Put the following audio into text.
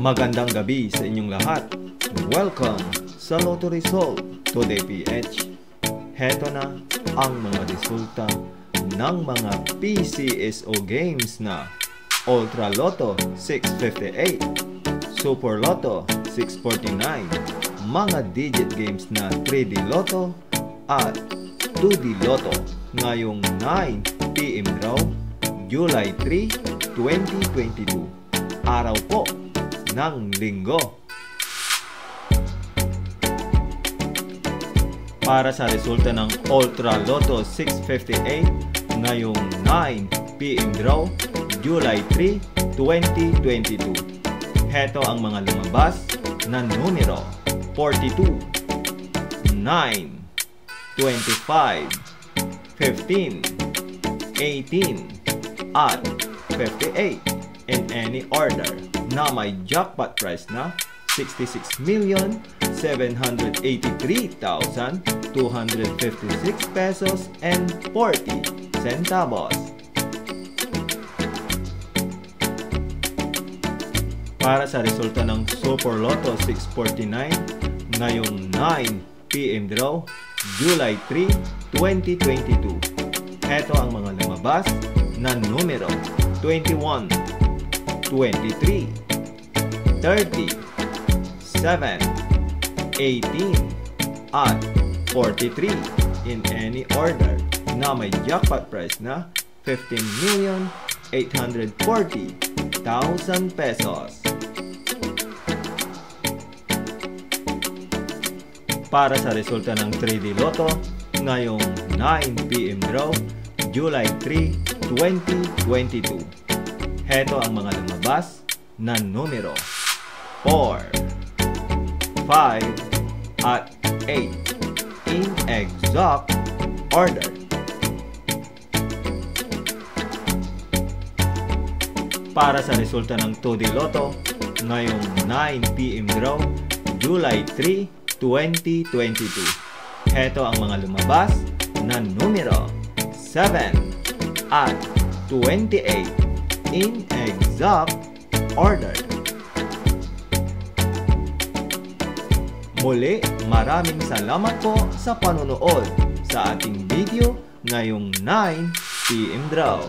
Magandang gabi sa inyong lahat. Welcome sa Lotto Result Today PH. Heto na ang mga resulta ng mga PCSO games na Ultra Lotto 658, Super Lotto 649, mga digit games na 3D Lotto at 2D Lotto ngayong 9 PM draw July 3, 2022. Araw po ng linggo. Para sa resulta ng Ultra Lotto 658 ngayong 9pm draw, July 3, 2022. Heto ang mga lumabas na numero 42, 9, 25, 15, 18, at 58 any order na may jackpot price na 66,783,256 pesos and 40 centavos. Para sa resulta ng Super Lotto 649 ngayong 9 PM draw, July 3, 2022. Heto ang mga lumabas na numero 21, 23, 30, 7, 18, at 43 in any order na may jackpot price na 15,840,000 pesos. Para sa resulta ng 3D Lotto, ngayong 9pm draw, July 3, 2022. Heto ang mga lumabas na numero 4, 5, at 8 in exact order. Para sa resulta ng 2D Lotto, ngayong 9pm draw, July 3, 2022. Heto ang mga lumabas na numero 7 at 28 in exact order. Muli, maraming salamat po sa panonood sa ating video ngayong 9 PM Draw.